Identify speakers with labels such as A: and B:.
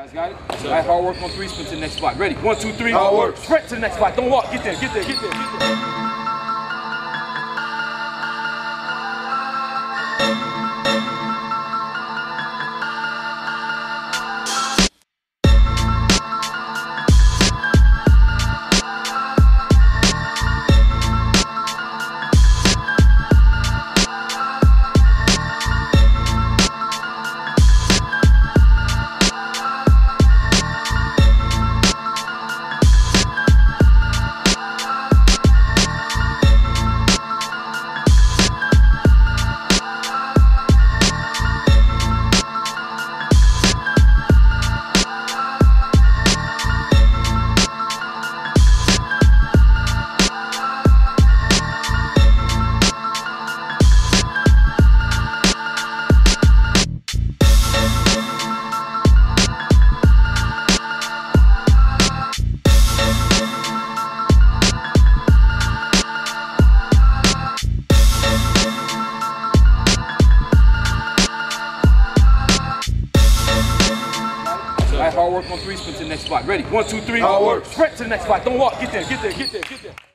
A: Guys got it? All right, hard work on three, sprint to the next spot. Ready? One, two, three.
B: Hard work.
A: Sprint to the next spot. Don't walk. Get there, get there, get there, get there. Hard work on three, sprint to the next spot. Ready? One, two, three.
B: Hard work.
A: Sprint to the next spot. Don't walk. Get there, get there, get there, get there.